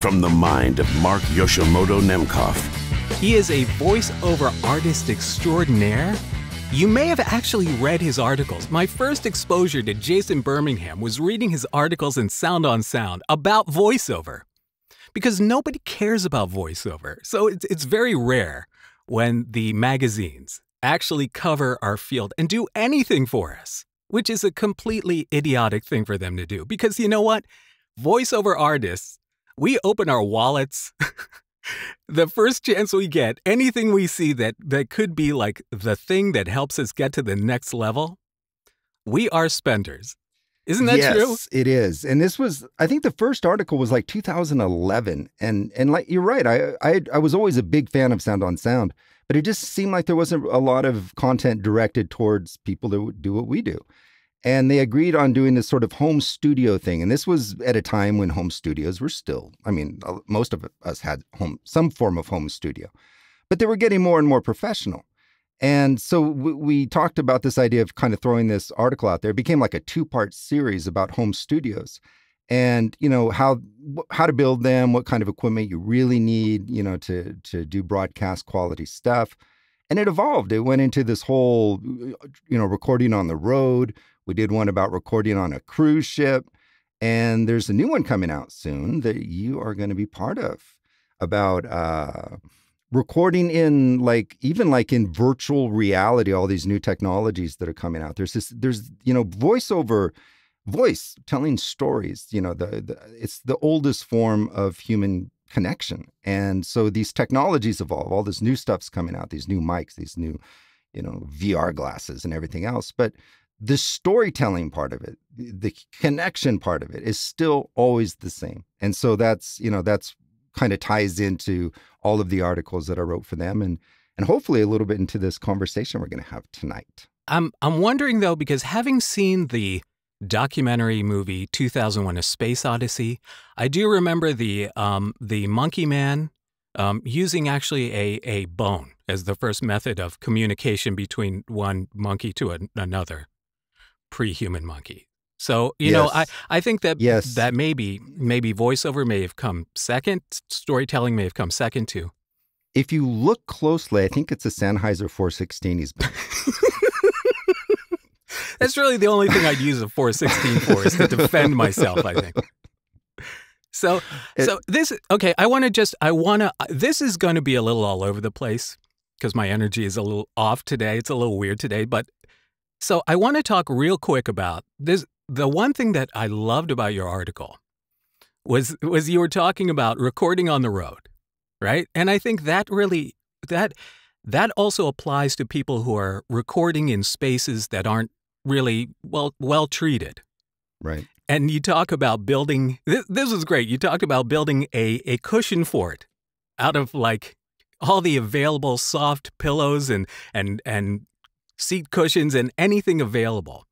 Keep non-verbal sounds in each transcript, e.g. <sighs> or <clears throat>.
From the mind of Mark Yoshimoto Nemcoff. He is a voiceover artist extraordinaire. You may have actually read his articles. My first exposure to Jason Bermingham was reading his articles in Sound on Sound about voiceover. Because nobody cares about voiceover. So it's, it's very rare when the magazines actually cover our field and do anything for us, which is a completely idiotic thing for them to do. Because you know what? Voiceover artists we open our wallets <laughs> the first chance we get, anything we see that, that could be like the thing that helps us get to the next level, we are spenders. Isn't that yes, true? Yes, it is. And this was, I think, the first article was like 2011, and and like you're right, I I, I was always a big fan of Sound on Sound, but it just seemed like there wasn't a lot of content directed towards people that would do what we do and they agreed on doing this sort of home studio thing. And this was at a time when home studios were still i mean most of us had home some form of home studio but they were getting more and more professional. And so we, talked about this idea of kind of throwing this article out there. It became like a two part series about home studios and you know how how to build them what kind of equipment you really need you know to to do broadcast quality stuff and it evolved. It went into this whole you know recording on the road. We did one about recording on a cruise ship. And there's a new one coming out soon that you are going to be part of about uh, recording in like even like in virtual reality all these new technologies that are coming out. There's this there's you know voiceover voice telling stories you know the, the it's the oldest form of human connection and so these technologies evolve all this new stuff's coming out these new mics these new you know vr glasses and everything else but the storytelling part of it, the connection part of it is still always the same. And so that's, you know, that's kind of ties into all of the articles that I wrote for them and and hopefully a little bit into this conversation we're going to have tonight. I'm I'm wondering though because having seen the documentary movie 2001 A Space Odyssey, I do remember the um the monkey man um, using actually a a bone as the first method of communication between one monkey to an, another pre-human monkey. So you yes. know, I I think that yes. that maybe maybe voiceover may have come second, storytelling may have come second too. If you look closely, I think it's a Sennheiser 416 he's. <laughs> That's really the only thing I'd use a 416 for is to defend myself, I think. So it, so this okay, I want to just I want to uh, this is going to be a little all over the place because my energy is a little off today. It's a little weird today, but so I want to talk real quick about this. The one thing that I loved about your article was was you were talking about recording on the road, right? And I think that really that that also applies to people who are recording in spaces that aren't really well well treated. Right. And you talk about building this, this is great. You talk about building a, a cushion fort out of like all the available soft pillows and and and seat cushions, and anything available.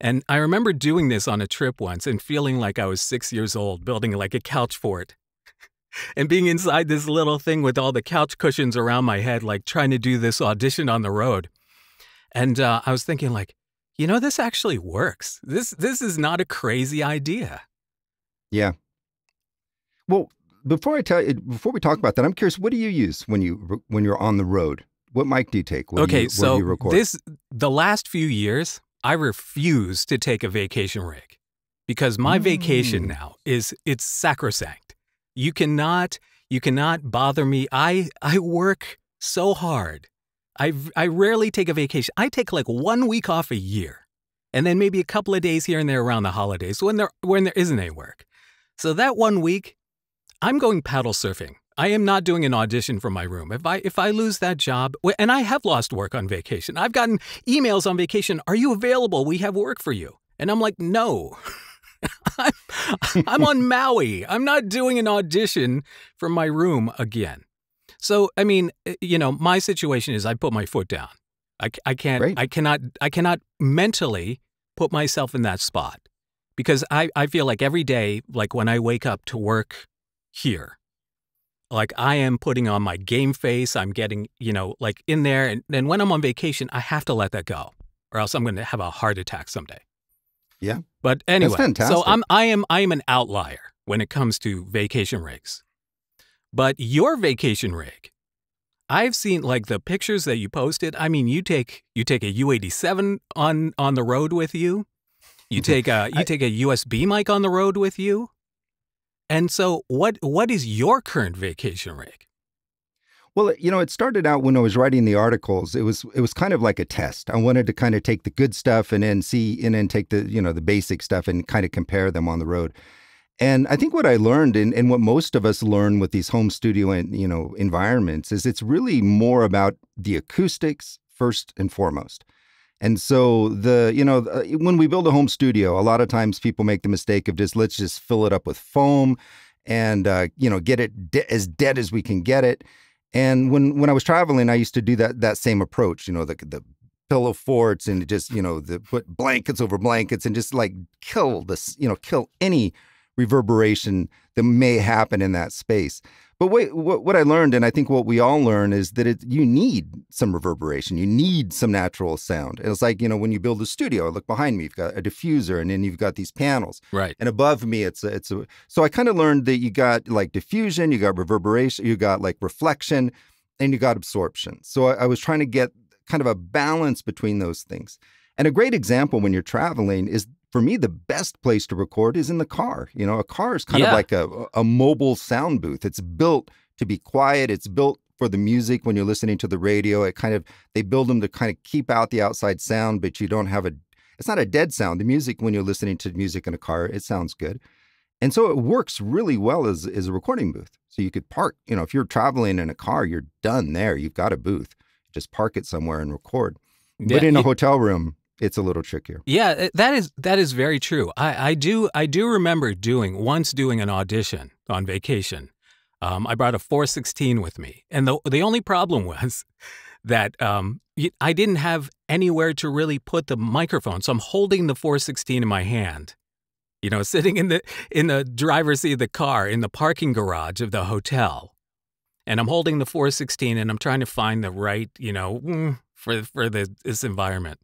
And I remember doing this on a trip once and feeling like I was six years old, building like a couch fort. <laughs> and being inside this little thing with all the couch cushions around my head, like trying to do this audition on the road. And uh, I was thinking, like, you know, this actually works. This this is not a crazy idea. Yeah. Well, before I tell you, before we talk about that, I'm curious. What do you use when you when you're on the road? What mic do you take? What okay, you, so this the last few years, I refuse to take a vacation rig because my mm. vacation now is it's sacrosanct. You cannot you cannot bother me. I I work so hard. I I rarely take a vacation. I take like one week off a year, and then maybe a couple of days here and there around the holidays when there when there isn't any work. So that one week, I'm going paddle surfing I am not doing an audition from my room. If I if I lose that job, and I have lost work on vacation. I've gotten emails on vacation, "Are you available? We have work for you." And I'm like, "No." <laughs> I'm, I'm on Maui. I'm not doing an audition from my room again. So, I mean, eh, you know, my situation is I put my foot down. I, I can't, Great. I cannot, I cannot mentally put myself in that spot because I, I feel like every day, like when I wake up to work here, like I am putting on my game face. I'm getting, you know, like in there. And then when I'm on vacation, I have to let that go or else I'm going to have a heart attack someday. Yeah. But anyway, so I'm, I am, I am an outlier. when it comes to vacation rigs. But your vacation rig, I've seen like the pictures that you posted. I mean, you take you take a U87 on on the road with you. You mm-hmm. take a you take a USB mic on the road with you. And so what what is your current vacation rig? Well, you know, it started out when I was writing the articles. It was it was kind of like a test. I wanted to kind of take the good stuff and then see and then take the, you know, the basic stuff and kind of compare them on the road. And I think what I learned and, and what most of us learn with these home studio and, you know, environments is it's really more about the acoustics first and foremost. And so the you know uh, when we build a home studio, a lot of times people make the mistake of just let's just fill it up with foam and uh, you know get it de- as dead as we can get it. And when when I was traveling, I used to do that that same approach. You know, the the pillow forts and just you know the put blankets over blankets and just like kill this you know kill any reverberation that may happen in that space. But wait, what, what I learned, and I think what we all learn, is that it, you need some reverberation. You need some natural sound. And it's like, you know, when you build a studio, look behind me, you've got a diffuser and then you've got these panels. Right. And above me, it's a, it's a, so I kind of learned that you got like diffusion, you got reverberation, you got like reflection, and you got absorption. So I, I was trying to get kind of a balance between those things. And a great example when you're traveling is for me, the best place to record is in the car. You know, a car is kind Yeah. of like a, a mobile sound booth. It's built to be quiet. It's built for the music when you're listening to the radio. It kind of they build them to kind of keep out the outside sound, but you don't have a. It's not a dead sound. The music when you're listening to music in a car, it sounds good, and so it works really well as as a recording booth. So you could park. You know, if you're traveling in a car, you're done there. You've got a booth. Just park it somewhere and record. But in a it- hotel room, it's a little trickier. Yeah, that is that is very true. I, I do I do remember doing once doing an audition on vacation. Um, I brought a 416 with me, and the the only problem <laughs> was that um, I didn't have anywhere to really put the microphone. So I'm holding the 416 in my hand, you know, <laughs> sitting in the in the driver's seat of the car in the parking garage of the hotel, and I'm holding the 416 and I'm trying to find the right, you know, mm, for for the, this environment.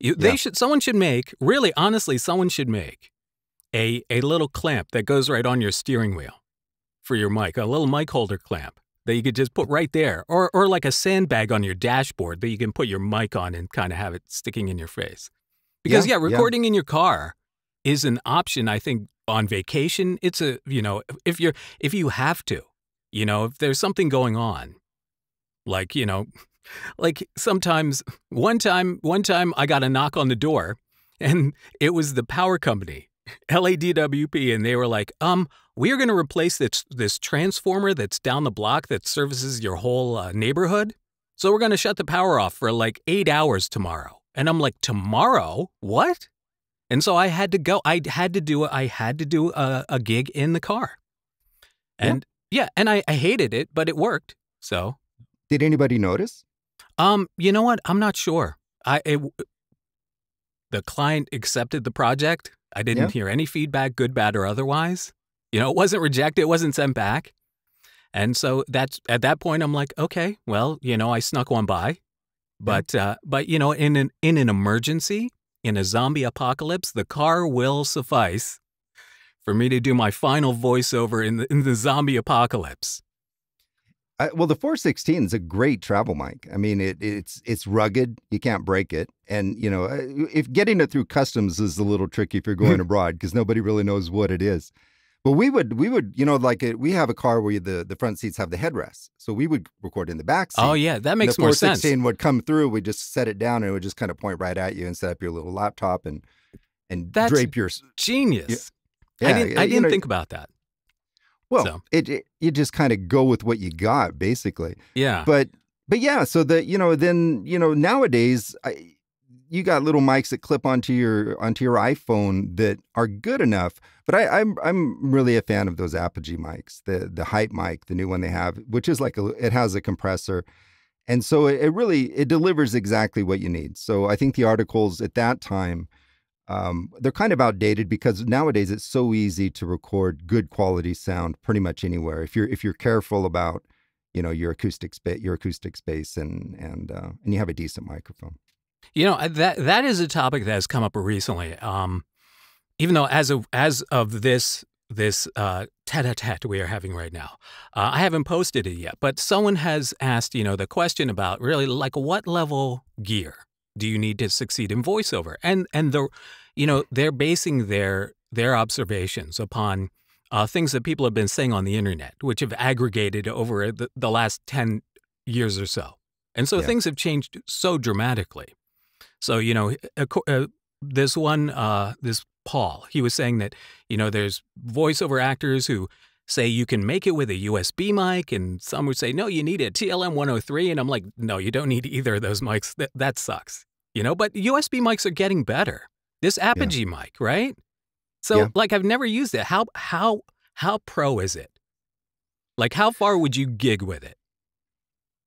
You, Yeah. They should. Someone should make. Really, honestly, someone should make a a little clamp that goes right on your steering wheel for your mic. A little mic holder clamp that you could just put right there, or or like a sandbag on your dashboard that you can put your mic on and kind of have it sticking in your face. Because Yeah, yeah, yeah. recording in your car is an option. I think on vacation, it's a you know if you're if you have to, you know, if there's something going on, like you know like sometimes one time one time i got a knock on the door and it was the power company ladwp and they were like um we are going to replace this this transformer that's down the block that services your whole uh, neighborhood. So we're going to shut the power off for like eight hours tomorrow. And i'm like tomorrow? What? And so i had to go i had to do i had to do a, a gig in the car. And yeah and I, I hated it but it worked so. Did anybody notice? Um, you know what? I'm not sure. I it, the client accepted the project. I didn't hear any feedback, good, bad, or otherwise. You know, it wasn't rejected, it wasn't sent back. And so that's at that point I'm like, okay, well, you know, I snuck one by. But uh, but you know, in an in an emergency, in a zombie apocalypse, the car will suffice for me to do my final voiceover in the in the zombie apocalypse. I, well, the 416 is a great travel mic. I mean, it, it's it's rugged. You can't break it, and you know, uh, if getting it through customs is a little tricky if you're <laughs> going abroad because nobody really knows what it is. But we would we would you know like it, we have a car where the the front seats have the headrests, so we would record in the back seat. Oh yeah, that makes more sense. The 416 would come through. We just set it down, and it would just kind of point right at you and set up your little laptop and and That's drape your. Genius. Yeah, I didn't. I didn't know, think about that. Well, so. it, it you just kind of go with what you got, basically. Yeah. but but yeah so the you know then you know nowadays I, you got little mics that clip onto your onto your iphone that are good enough but I, i'm i'm really a fan of those apogee mics the the hype mic the new one they have which is like a it has a compressor and so it, it really it delivers exactly what you need so i think the articles at that time um, they're kind of outdated because nowadays it's so easy to record good quality sound pretty much anywhere if you're if you're careful about you know your acoustic space your acoustic space and and uh, and you have a decent microphone You know that that is a topic that has come up recently. Um, even though as of as of this this uh, tete-a-tete we are having right now. Uh, I haven't posted it yet, but someone has asked, you know, the question about really like what level gear do you need to succeed in voiceover? And and the, you know, they're basing their their observations upon uh, things that people have been saying on the internet, which have aggregated over the, the last ten years or so. And so Yeah. things have changed so dramatically. So you know, uh, this one, uh, this Paul, he was saying that you know there's voiceover actors who say you can make it with a USB mic, and some would say no, you need a TLM 103, and I'm like, no, you don't need either of those mics. That that sucks, you know. But USB mics are getting better. This Apogee mic, right? So Yeah. like I've never used it. How how how pro is it? Like how far would you gig with it?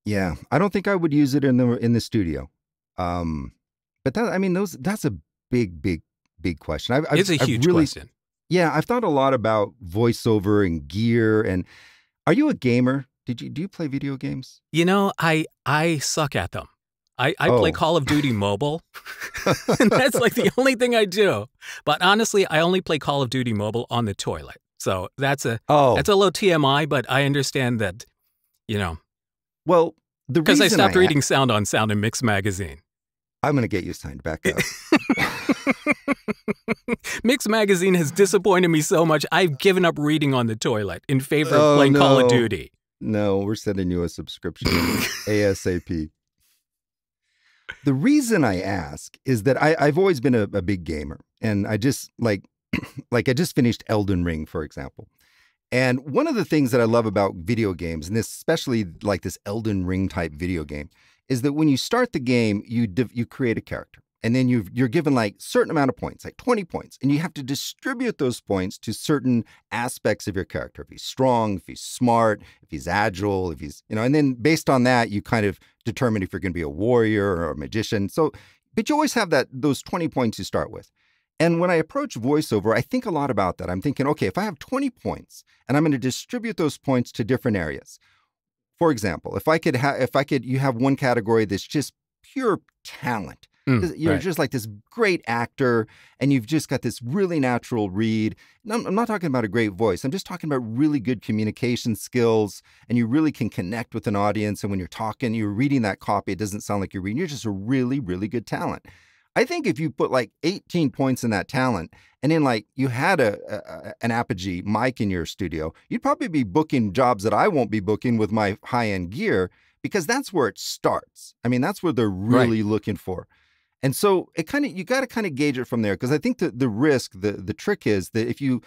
Yeah, I don't think I would use it in the in the studio. Um, but that I mean, those that's a big, big, big question. I've, I've, it's a huge really, question. Yeah, I've thought a lot about voiceover and gear. And are you a gamer? Did you do you play video games? You know, I I suck at them. I, I play Oh. Call of Duty <laughs> Mobile, and <laughs> that's like the only thing I do. But honestly, I only play Call of Duty Mobile on the toilet. So that's a Oh, that's a little TMI, but I understand that, you know, well, the because reason I stopped a- reading Sound on Sound and Mix magazine. I'm going to get you signed back up. <laughs> Mix magazine has disappointed me so much. I've given up reading on the toilet in favor of Oh, playing Call of. Duty. No, we're sending you a subscription ASAP. The reason I ask is that I, I've always been a, a big gamer, and I just like, <clears throat> like I just finished Elden Ring, for example. And one of the things that I love about video games, and this, especially like this Elden Ring type video game, is that when you start the game, you you create a character, and then you you're given like certain amount of points, like 20 points, and you have to distribute those points to certain aspects of your character. If he's strong, if he's smart, if he's agile, if he's, you know, and then based on that, you kind of determine if you're going to be a warrior or a magician. So, but you always have that those 20 points you start with. And when I approach voiceover, I think a lot about that. I'm thinking, okay, if I have 20 points and I'm going to distribute those points to different areas. For example, if I could have, if I could, you have one category that's just pure talent. Mm, You're right. just like this great actor, and you've just got this really natural read. No, I'm not talking about a great voice. I'm just talking about really good communication skills, and you really can connect with an audience. And when you're talking, you're reading that copy, it doesn't sound like you're reading. You're just a really, really good talent. I think if you put like 18 points in that talent, and then like you had a, a an Apogee mic in your studio, you'd probably be booking jobs that I won't be booking with my high end gear because that's where it starts. I mean, that's where they're really looking for. And so it kind of you got to kind of gauge it from there because I think the the risk, the the trick is that if you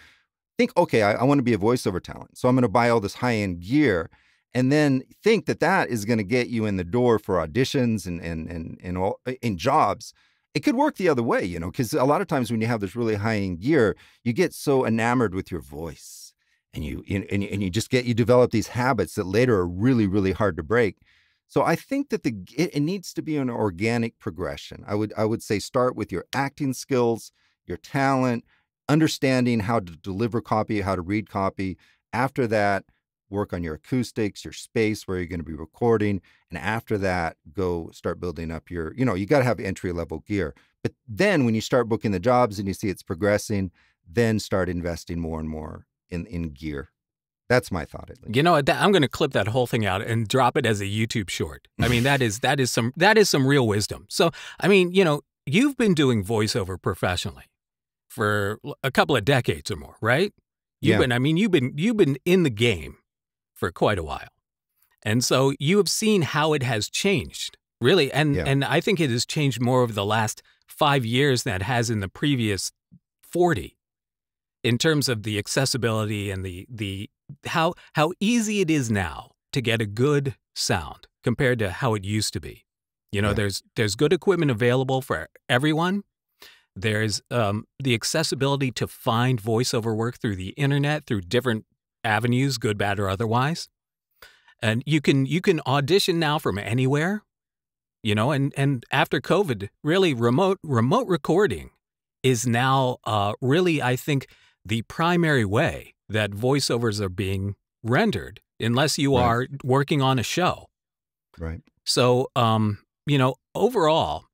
think, okay, I, I want to be a voiceover talent, so I'm going to buy all this high end gear, and then think that that is going to get you in the door for auditions and and and and all in jobs. It could work the other way, you know, because a lot of times when you have this really high end gear, you get so enamored with your voice, and you and, and and you just get you develop these habits that later are really really hard to break. So I think that the it, it needs to be an organic progression. I would I would say start with your acting skills, your talent, understanding how to deliver copy, how to read copy. After that, work on your acoustics, your space where you're going to be recording, and after that, go start building up your, you know, you got to have entry level gear. But then when you start booking the jobs and you see it's progressing, then start investing more and more in in gear. That's my thought at least. You know, I'm going to clip that whole thing out and drop it as a YouTube short. I mean, that is that is some that is some real wisdom. So, I mean, you know, you've been doing voiceover professionally for a couple of decades or more, right? You've Yeah. been I mean, you've been you've been in the game for quite a while. And so you have seen how it has changed. Really, and Yeah. and I think it has changed more over the last 5 years than it has in the previous 40 in terms of the accessibility and the the how how easy it is now to get a good sound compared to how it used to be. You know, Yeah. there's there's good equipment available for everyone. There's um, the accessibility to find voiceover work through the internet through different avenues, good, bad, or otherwise. And you can you can audition now from anywhere. You know, and and after COVID, really remote remote recording is now uh, really, I think, the primary way that voiceovers are being rendered, unless you Right. are working on a show. Right. So, um, you know, overall,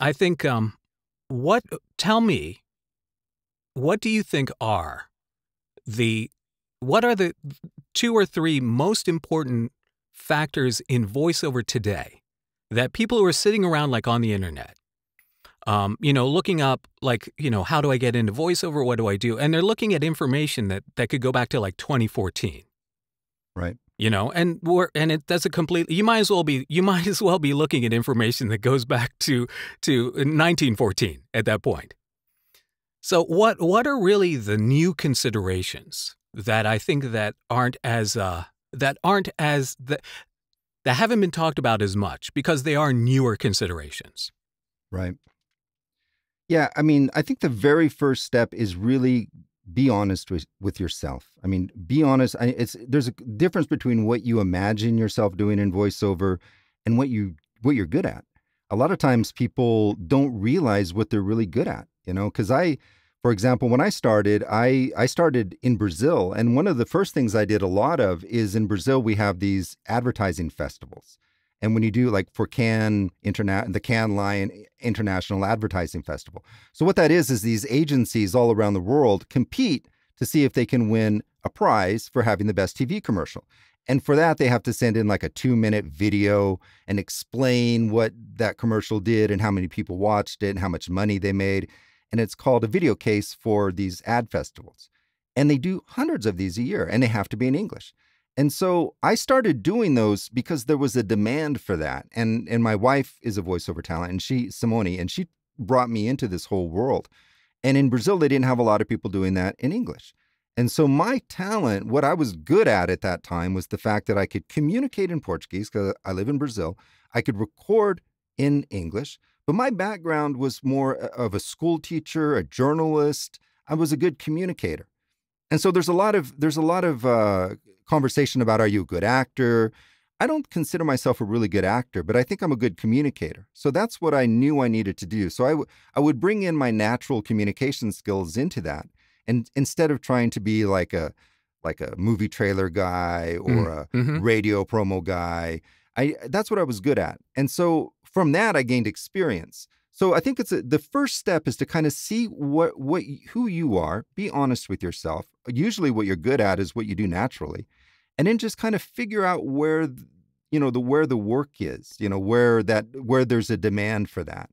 I think, um, what, tell me, what do you think are the what are the two or three most important factors in voiceover today that people who are sitting around like on the internet um, you know, looking up like, you know, how do I get into voiceover? What do I do? And they're looking at information that that could go back to like 2014. Right. You know, and we're and it that's a complete. You might as well be you <laughs> might as well be looking at information that goes back to to 1914 at that point. So what what are really the new considerations that I think that aren't as uh, that aren't as that that haven't been talked about as much because they are newer considerations. Right. Yeah, I mean, I think the very first step is really be honest with, with yourself. I mean, be honest. I, it's there's a difference between what you imagine yourself doing in voiceover and what you what you're good at. A lot of times people don't realize what they're really good at, you know, cuz I for example, when I started, I I started in Brazil and one of the first things I did a lot of is in Brazil we have these advertising festivals. And when you do like for Cannes Internet, the Cannes Lion International Advertising Festival. So what that is is these agencies all around the world compete to see if they can win a prize for having the best TV commercial. And for that, they have to send in like a two minute video and explain what that commercial did and how many people watched it and how much money they made. And it's called a video case for these ad festivals. And they do hundreds of these a year and they have to be in English. And so I started doing those because there was a demand for that. And and my wife is a voiceover talent and she Simone and she brought me into this whole world. And in Brazil they didn't have a lot of people doing that in English. And so my talent, what I was good at at that time was the fact that I could communicate in Portuguese because I live in Brazil. I could record in English, but my background was more of a school teacher, a journalist. I was a good communicator. And so there's a lot of there's a lot of uh, conversation about are you a good actor? I don't consider myself a really good actor, but I think I'm a good communicator. So that's what I knew I needed to do. So I, I would bring in my natural communication skills into that. And instead of trying to be like a like a movie trailer guy or mm. a mm-hmm. radio promo guy, I that's what I was good at. And so from that I gained experience. So I think it's a, the first step is to kind of see what what who you are, be honest with yourself. Usually what you're good at is what you do naturally. And then just kind of figure out where you know the where the work is, you know, where that where there's a demand for that.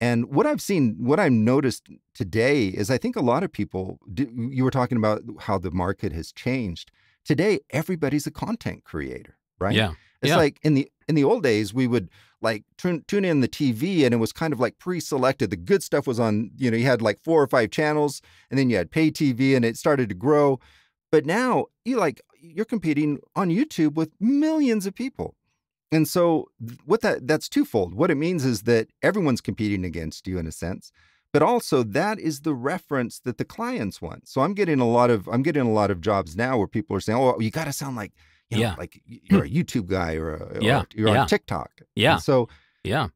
And what I've seen, what I've noticed today is I think a lot of people you were talking about how the market has changed. Today everybody's a content creator, right? Yeah. It's yeah. like in the in the old days we would like tune, tune in the TV and it was kind of like pre-selected. The good stuff was on, you know, you had like four or five channels and then you had pay TV and it started to grow. But now you like you're competing on YouTube with millions of people. And so what that that's twofold. What it means is that everyone's competing against you in a sense, but also that is the reference that the clients want. So I'm getting a lot of I'm getting a lot of jobs now where people are saying, "Oh, you got to sound like you know, yeah. like you're hmm. a YouTube guy or, a, yeah. Or you're yeah. on TikTok. Yeah. And so yeah.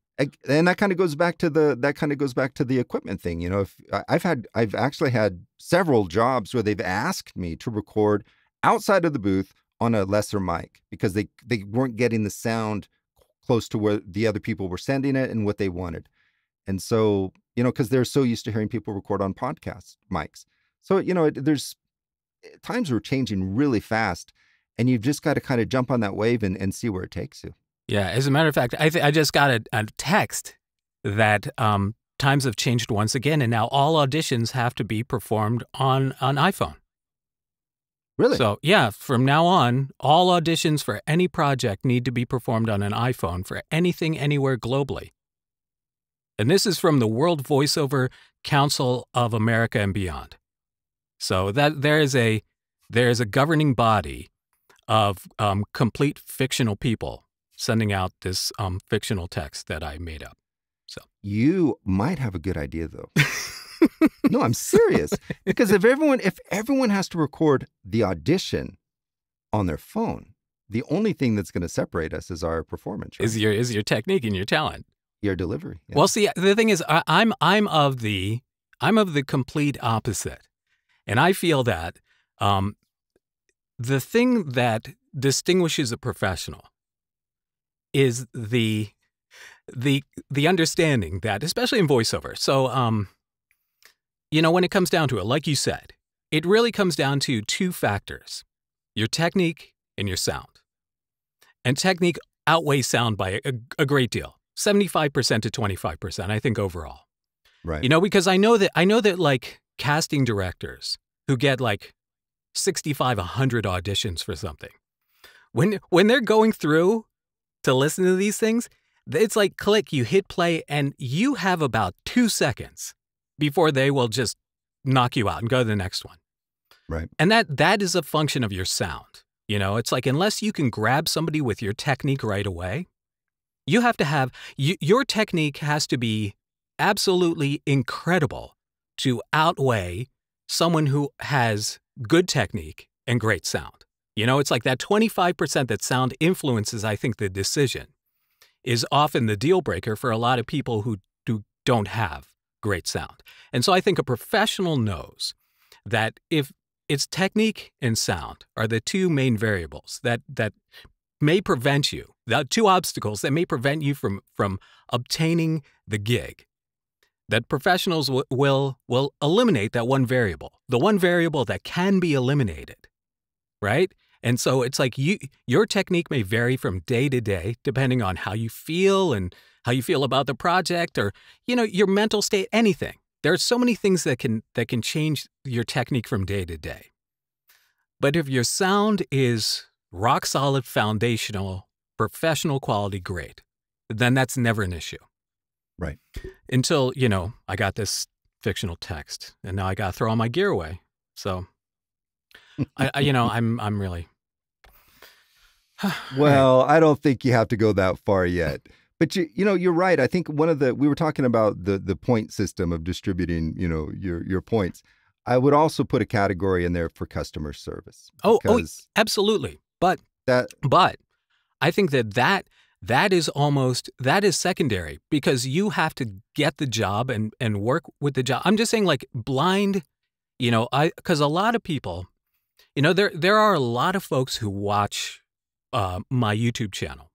And that kind of goes back to the that kind of goes back to the equipment thing. You know, if I've had I've actually had several jobs where they've asked me to record outside of the booth on a lesser mic because they they weren't getting the sound close to where the other people were sending it and what they wanted. And so, you know, because they're so used to hearing people record on podcast mics. So, you know, there's times are changing really fast and you've just got to kind of jump on that wave and, and see where it takes you. Yeah, as a matter of fact, I I just got a, a text that um, times have changed once again, and now all auditions have to be performed on an iPhone. Really? So yeah, from now on, all auditions for any project need to be performed on an iPhone for anything anywhere globally. And this is from the World Voiceover Council of America and beyond. So that there is a there is a governing body of um, complete fictional people sending out this um, fictional text that I made up. So you might have a good idea, though. <laughs> no, I'm serious. Because if everyone if everyone has to record the audition on their phone, the only thing that's going to separate us is our performance. Right? Is your is your technique and your talent. Your delivery. Yeah. Well, see, the thing is, I, I'm I'm of the I'm of the complete opposite, and I feel that um, the thing that distinguishes a professional is the the the understanding that especially in voiceover so um you know when it comes down to it like you said it really comes down to two factors your technique and your sound. And technique outweighs sound by a, a great deal 75% to 25%, I think, overall. Right. You know, because I know that I know that like casting directors who get like 65, 100 auditions for something, when when they're going through to listen to these things, it's like click, you hit play, and you have about two seconds before they will just knock you out and go to the next one. Right. And that that is a function of your sound. You know, it's like unless you can grab somebody with your technique right away, you have to have you, your technique has to be absolutely incredible to outweigh someone who has good technique and great sound. You know, it's like that 25% that sound influences, I think, the decision is often the deal breaker for a lot of people who do, don't have great sound. And so I think a professional knows that if its technique and sound are the two main variables that, that may prevent you, the two obstacles that may prevent you from, from obtaining the gig, that professionals will, will eliminate that one variable, the one variable that can be eliminated, right? And so it's like you your technique may vary from day to day depending on how you feel and how you feel about the project or you know your mental state anything. There are so many things that can that can change your technique from day to day. But if your sound is rock solid foundational professional quality great, then that's never an issue. Right. Until, you know, I got this fictional text and now I got to throw all my gear away. So I, I, you know, I'm I'm really <sighs> well, I don't think you have to go that far yet. But you, you know, you're right. I think one of the we were talking about the the point system of distributing, you know, your your points. I would also put a category in there for customer service. Oh, oh, absolutely. But that, but I think that that that is almost that is secondary because you have to get the job and and work with the job. I'm just saying, like blind, you know, I because a lot of people, you know, there there are a lot of folks who watch uh, my YouTube channel,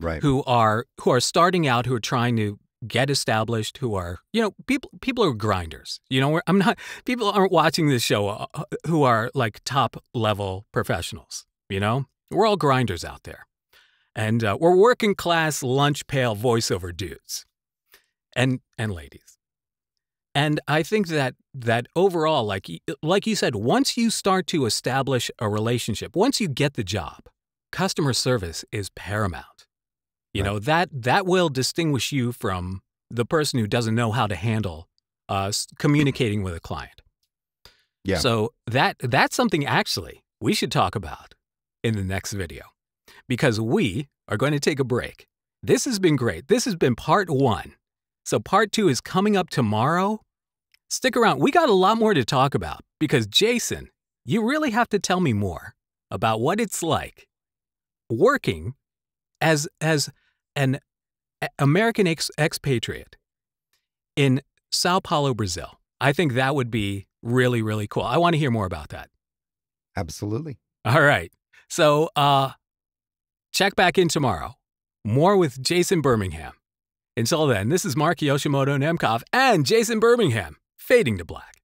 right? Who are who are starting out, who are trying to get established, who are you know people people are grinders. You know, I'm not people aren't watching this show uh, uh, who are like top level professionals. You know, we're all grinders out there, and uh, we're working class lunch pail voiceover dudes, and and ladies. And I think that that overall, like like you said, once you start to establish a relationship, once you get the job, customer service is paramount. You right. know that that will distinguish you from the person who doesn't know how to handle uh, communicating with a client. Yeah. So that that's something actually we should talk about in the next video because we are going to take a break. This has been great. This has been part one. So part two is coming up tomorrow. Stick around. We got a lot more to talk about because Jason, you really have to tell me more about what it's like working as as an American ex- expatriate in Sao Paulo, Brazil. I think that would be really really cool. I want to hear more about that. Absolutely. All right. So, uh check back in tomorrow. More with Jason Bermingham. Until then, this is Mark Yoshimoto Nemcoff and Jason Bermingham, fading to black.